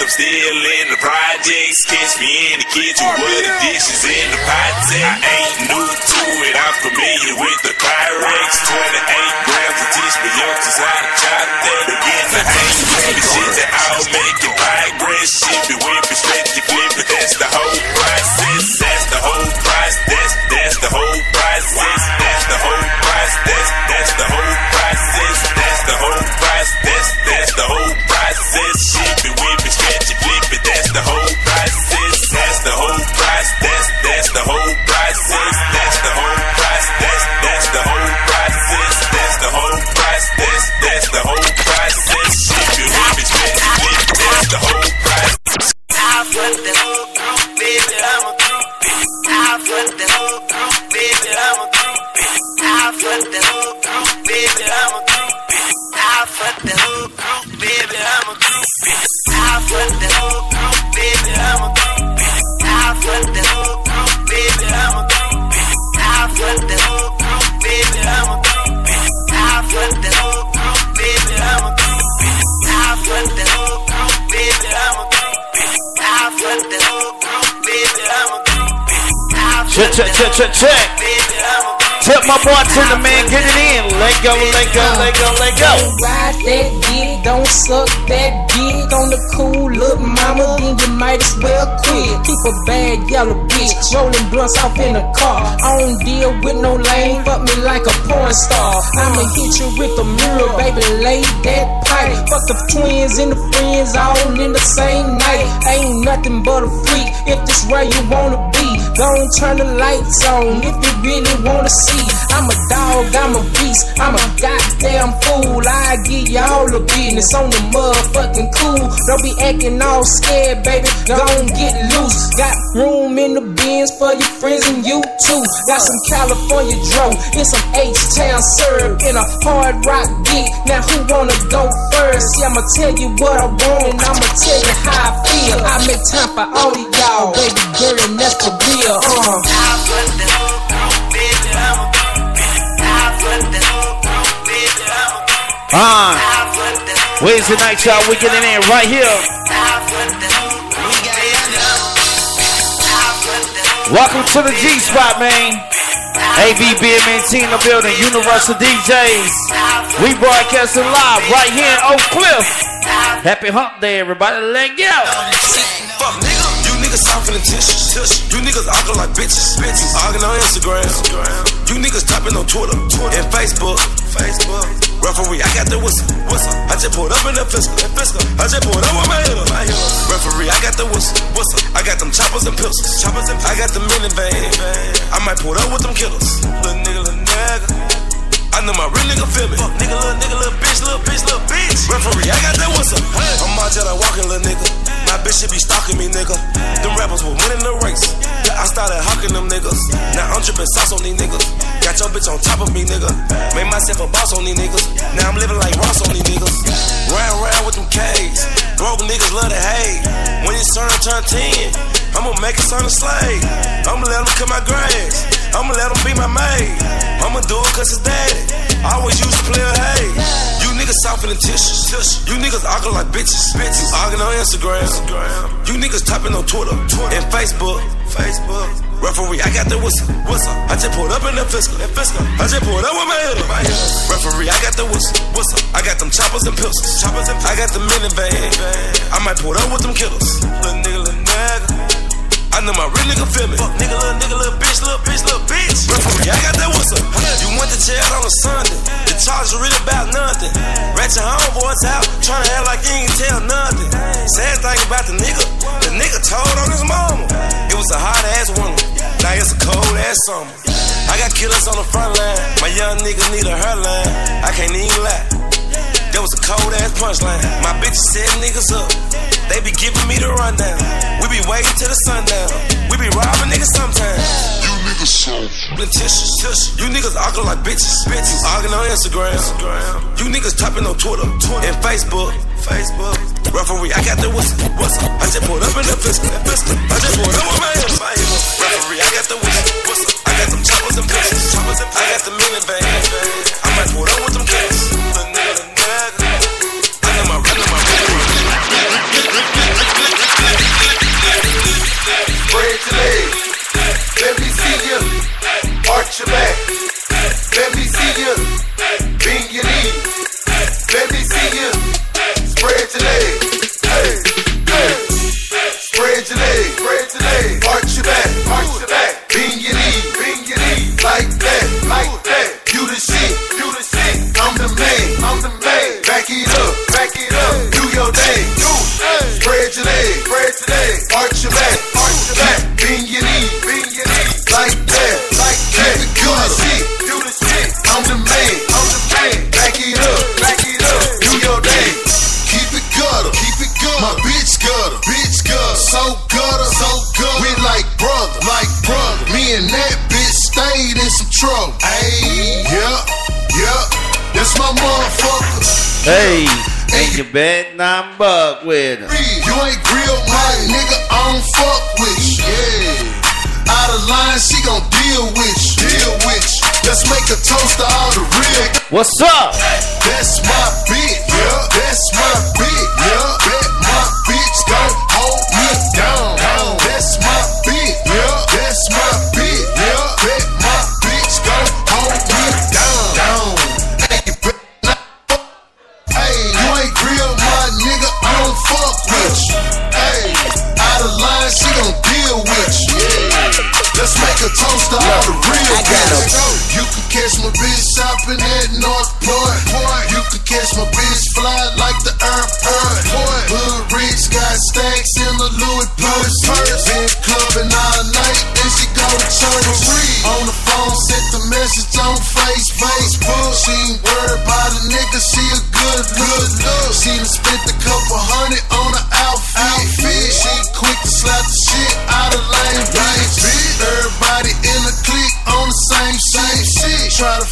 I'm still in the projects. Catch me in the kitchen oh, with the dishes in the pot. I ain't new to it, I'm familiar with the Pyrex. 28 grams to teach me youngsters how to chop that again. I ain't to shit that I'll make it progress. Shit be whipping, stretch it, flip it, that's the whole process. That's the whole process. That's that's the whole process. That's the whole process. That's, That's the whole process. Check, check, the check, check, check. Tip my bartender, man, get it in. Let go, let go, let go, let go. Ride that dick, don't suck that dick on the cool little mama, then you might as well quit. Keep a bad yellow bitch, rolling blunts off in the car. I don't deal with no lame, fuck me like a porn star. I'ma hit you with a mirror, baby, lay that pipe. Fuck the twins and the friends all in the same night. Ain't nothing but a freak if this where you wanna be. Don't turn the lights on if you really wanna see. I'm a dog, I'm a beast, I'm a goddamn fool. I give y'all the business on the motherfucking cool. Don't be acting all scared, baby. Don't get loose. Got room in the bins for your friends and you too. Got some California dro and some H-Town syrup and a hard rock beat. Now who wanna go first? See, I'ma tell you what I want and I'ma tell you how I feel. I make time for all of y'all, baby girl, and that's for real. Uh. Ah, Wednesday night, y'all. We getting in right here. Welcome to the G spot, man. Team in the building, Universal DJs. We broadcasting live right here in Oak Cliff. Happy Hump Day, everybody. Let go. Fuck nigga, you niggas soft in the like bitches. Bitches arguing on Instagram. You niggas typing on Twitter and Facebook. Facebook. Referee, I got the whistle. Whistle. I just pulled up in the fiscal. I just pulled up with my hitter. Referee, I got the whistle. Whistle. I got them choppers and pistols. Choppers and I got the minivan. I might pull up with them killers. Little nigga, little nigga. I know my real nigga feel me. Fuck nigga, little nigga, little bitch, little bitch, little bitch. Referee, I got that whistle. up. I'm out there walking, little nigga. My bitch should be stalking me, nigga. Them rappers were winning the race. I started hawking them niggas. Now I'm dripping sauce on these niggas. Got your bitch on top of me, nigga. Made myself a boss on these niggas. Now I'm living like Ross on these niggas. Round round with them K's. Broke niggas love to hate. When your son turn 10, I'ma make a son a slave. I'ma let him cut my grass. I'ma let him be my maid. I'ma do it cause it's daddy. I always used to play a hay. You niggas soft in the tissues. You niggas arguing like bitches. Bitches arguing on Instagram. You niggas typing on Twitter and Facebook. Facebook. Referee, I got the whistle. Whistle. I just pulled up in the fiscal. fiscal. I just pulled up with my hitter. My. Referee, I got the whistle. Whistle. I got them choppers and pistols. Choppers and I got the minivan. I might pull up with them killers. Little nigga, little nigga. I know my real nigga feel me. Fuck nigga, little nigga, little bitch, little bitch, little bitch. Referee, I got that what's up. You went to jail on a Sunday. The charges are really about nothing. Rat your homeboys out, trying to act like you ain't tell nothing. Sad thing about the nigga, the nigga told on his mama. It was a hot ass winter. Now it's a cold ass summer. I got killers on the front line. My young niggas need a hairline. I can't even lie. That was a cold ass punchline. My bitches set niggas up. They be giving me the rundown. We be waiting till the sundown. We be robbing niggas sometimes. You niggas so tissues. You niggas arguing like bitches. Bitches arguing on Instagram. Instagram. You niggas typing on Twitter, and Facebook. Facebook. Referee, I got the whistle. whistle. I just pulled up in the fiscal. I just pulled up in my hitter. Referee, I got the whistle. whistle. I got them choppers and pistols. I got the minivan. Bet not buck with him. You ain't real, my nigga. I don't fuck with you. Yeah. Out of line, she gon' deal with you. Deal with you. Let's make a toast to all the real. What's up? That's my at North Point. You can catch my bitch fly like the Earth. Hood rich got stacks in the Louis purse. Been clubbing all night and she go to church. On the phone, sent the message on face Facebook. She ain't worried about a nigga, she a good look. She done spent a couple hundred on her outfit. She quick to slap the shit out of lame bitch. Everybody in the clique on the same same shit. Try to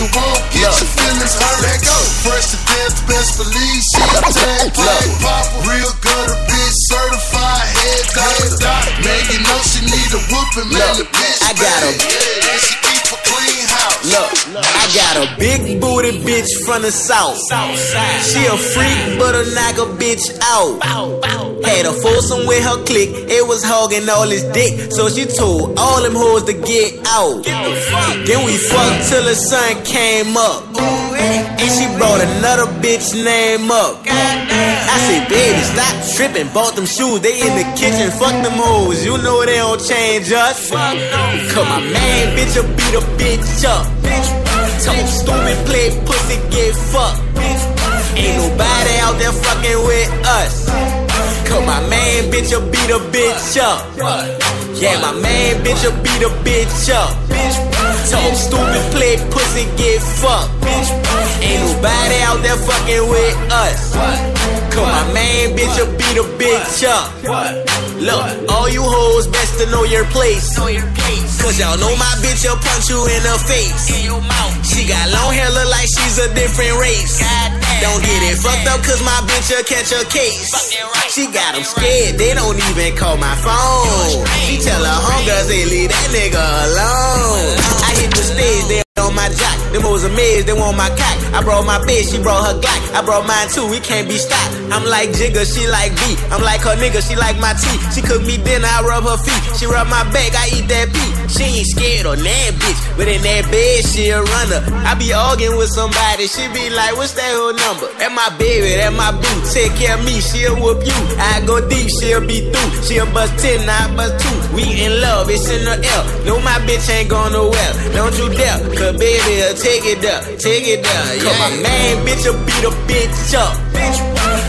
you want, get your feelings hurt. Let go. Fresh to death, best believe she a tag play popper. Real gutter bitch, certified head doctor. Man, you know she need a whooping, man. The bitch I got a- Yeah, and she keep a clean house. Look, got a big booty bitch from the south. She a freak, but a knock a bitch out. Had a foursome with her clique, it was hogging all his dick. So she told all them hoes to get out. Then we fucked till the sun came up. She brought another bitch name up. I said, baby, stop tripping. Bought them shoes, they in the kitchen. Fuck them hoes, you know they don't change us. Cause my man, bitch, will beat a bitch up. Talk stupid, play pussy, get fucked. Ain't nobody out there fucking with us. Cause my man, bitch, will beat a bitch up. Yeah, my man, bitch, will beat a bitch up. Talk stupid, play pussy, get fucked. Ain't nobody out there fucking with us. Cause my main bitch, will beat a bitch up. Look, all you hoes best to know your place. Cause y'all know my bitch will punch you in the face. She got long hair, look like she's a different race. Don't get it fucked up cause my bitch will catch a case. She got them scared, they don't even call my phone. She tell her homegirls they leave that nigga alone. I Them hoes amazed, they want my cock. I brought my bitch, she brought her Glock. I brought mine too, we can't be stopped. I'm like Jigga, she like B. I'm like her nigga, she like my tea. She cook me dinner, I rub her feet. She rub my back, I eat that pee. She ain't scared on that bitch, but in that bed, she a runner. I be arguing with somebody, she be like, what's that whole number? That my baby, that my boo. Take care of me, she'll whoop you. I go deep, she'll be through. She'll bust 10, I bust 2. We in love, it's in the air. No, my bitch ain't going nowhere. Don't you dare, cause baby, uh, take it up, take it up. Cause my man, bitch, will beat a bitch up.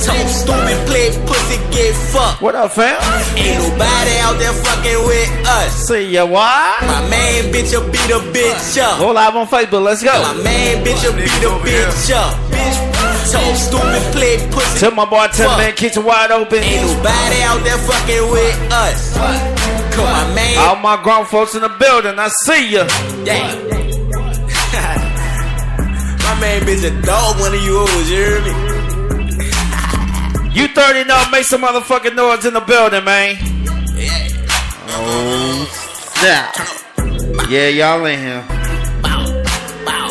Talk stupid, play pussy, get fucked. What up, fam? Ain't nobody out there fucking with us. See ya, what? My man, bitch, will beat a bitch up. Go live on Facebook. Let's go. My go. man, bitch, will beat a bitch up. Bitch, Talk stupid, play pussy. Tell my boy, tell fuck. man, kitchen wide open. Ain't nobody out there fucking with us. Cause my man, All my grown folks in the building. I see ya. yeah. My man, bitch, a dog, one of you hoes, you hear me? You 30 now, make some motherfucking noise in the building, man. Oh, yeah. Oh, snap. Yeah, y'all in here. Bow, bow,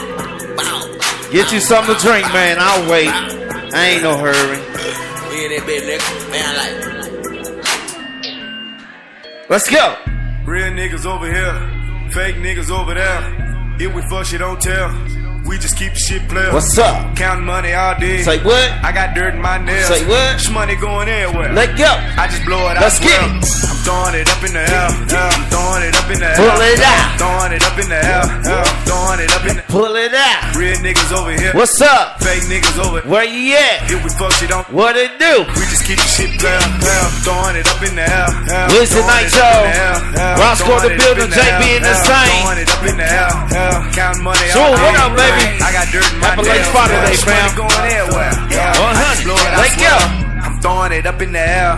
bow. Get you something to drink, man. I'll wait. I ain't no hurry. We in that bit, nigga. Man, like. Let's go. Real niggas over here, fake niggas over there. If we fuck, she don't tell. We just keep the shit player. What's up? Counting money all day. Say what? I got dirt in my nails. Say what? This money going everywhere. Let go. I just blow it out. Let's get it. I'm throwing it up in the air. I'm throwing it up in the air. Pull it out. Throwing it up in the air. I'm throwing it up in the Pull it out. Real niggas over here. What's up? Fake niggas over Where you at? If we fuck shit on. What it do? We just keep the shit player. Yeah, throwing it up in the air. Yeah, Wednesday throwing night it up show. in the Roscoe the building, JB in the same. Throwing it up in the air. Counting money So, what up, baby? I got dirt in my Have a late. Friday, Yeah, fam. Throwing it up in the air.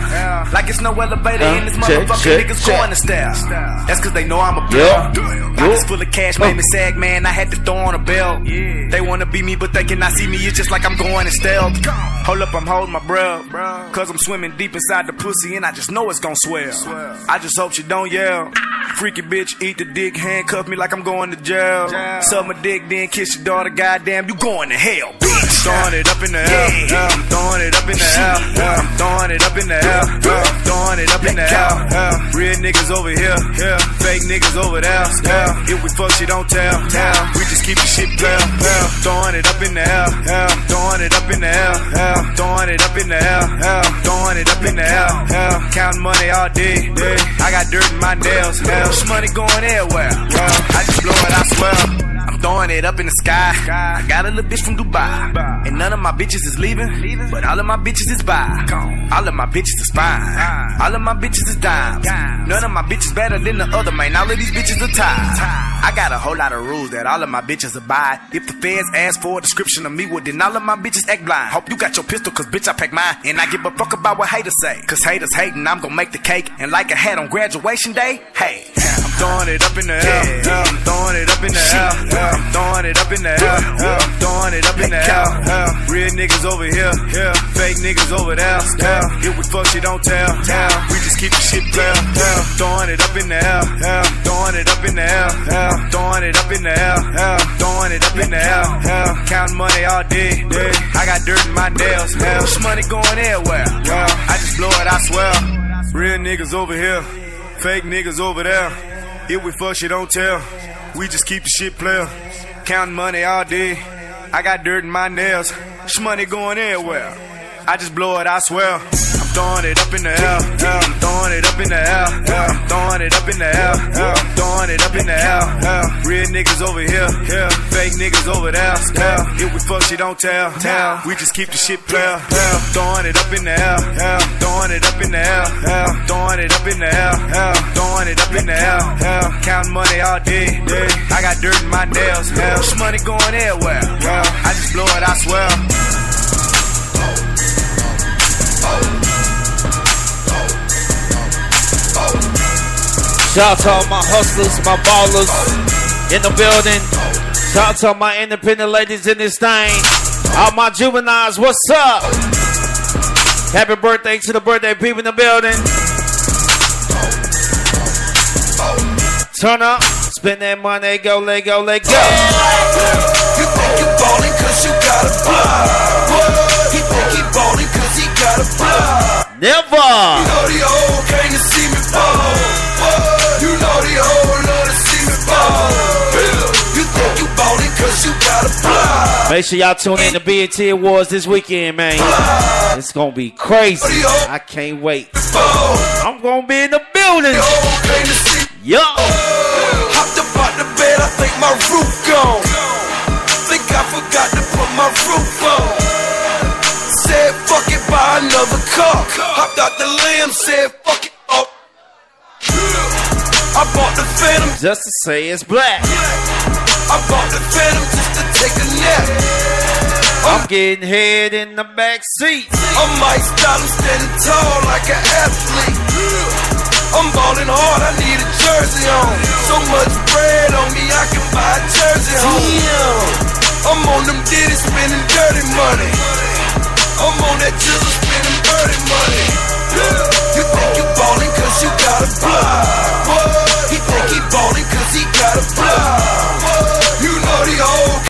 Like it's no elevator Uh, in this check, motherfucker. check, Niggas check. going to stairs. That's cause they know I'm a Yeah. player. Pockets Yeah. full of cash made me sag, man. I had to throw on a belt. They wanna be me, but they cannot see me. It's just like I'm going in stealth. Hold up, I'm holding my breath. Cause I'm swimming deep inside the pussy and I just know it's gonna swell. I just hope she don't yell. Freaky bitch, eat the dick, handcuff me like I'm going to jail. Suck my dick, then kiss your daughter, goddamn, you going to hell. Throwing it up in the air. I'm throwing it up in the air. I'm throwing it up in the air. I'm throwing it up in the air. Real niggas over here. Fake niggas over there. If we fuck, shit don't tell. We just keep the shit player. Throwing it up in the air. Throwing it up in the air, yeah. Throwing it up in the air. Throwing it up in the air. Counting money all day. I got dirt in my nails. Money going everywhere. I just blow it, I swear. I'm it up in the sky. I got a little bitch from Dubai. And none of my bitches is leaving. But all of my bitches is by. All of my bitches is fine. All of my bitches is dimes. None of my bitches better than the other, man. All of these bitches are tied. I got a whole lot of rules that all of my bitches abide. If the feds ask for a description of me, well, then all of my bitches act blind. Hope you got your pistol, cause bitch, I pack mine. And I give a fuck about what haters say. Cause haters hating, I'm gonna make the cake. And like I had on graduation day, hey, I'm throwing it up in the air. Yeah, I'm throwing it up in the air. Yeah, I'm throwing it up in the air. Throwing it up in the air. Real niggas over here. Yeah, fake niggas over there. Yeah, if we fuck, shit don't tell. Yeah, we just keep the shit player. Yeah, throwing it up in the air. Yeah, throwing it up in the air. Yeah, throwing it up in the air. Yeah, throwing it up in the air. Yeah, counting money all day. Yeah, I got dirt in my nails. Yeah, this money going everywhere. Yeah, I just blow it, I swear. Real niggas over here, fake niggas over there. If we fuck, shit don't tell. We just keep the shit player. Counting money all day. I got dirt in my nails. This money going everywhere. I just blow it, I swear. Throwing it up in the air. I'm throwing it up in the air. I'm throwing it up in the air. I'm throwing it up in the air. Real niggas over here. Fake niggas over there. If we fuck, shit don't tell. We just keep the shit player. Throwing it up in the air. Throwing it up in the air. Throwing it up in the air. Throwing it up in the air. Counting money all day. I got dirt in my nails. This money going everywhere. I just blow it, I swear. Oh. Oh. Oh. Shout out to all my hustlers, my ballers in the building. Shout out to all my independent ladies in this thing. All my juveniles, what's up? Happy birthday to the birthday people in the building. Turn up, spend that money, go, let go, let go. You think you ballin' cause you got a block. He think he ballin' cause he got a block. Never. Oh, you know the old came to see me. You old love to see me ball. You think you ballin' cause you got a block. Make sure y'all tune in to BET Awards this weekend, man. It's gonna be crazy. Oh. I can't wait. I'm gonna be in the building. The old came to see me. Yo. Hopped up out the bed, I think my roof gone. Think I forgot to put my roof on. Said fuck it, buy another car. Hopped out the lamb, said fuck it. I bought the Phantom, Just to say it's black. I bought the Phantom just to take a nap. I'm getting head in the back seat. I'm Mike Style, I'm standing tall like an athlete. I'm balling hard, I need a jersey on. So much bread on me, I can buy a jersey home. I'm on them ditties spending dirty money. I'm on that jizzle spending dirty money. You think you ballin' cause you got a block. He think he ballin' cause he got a block. You know the old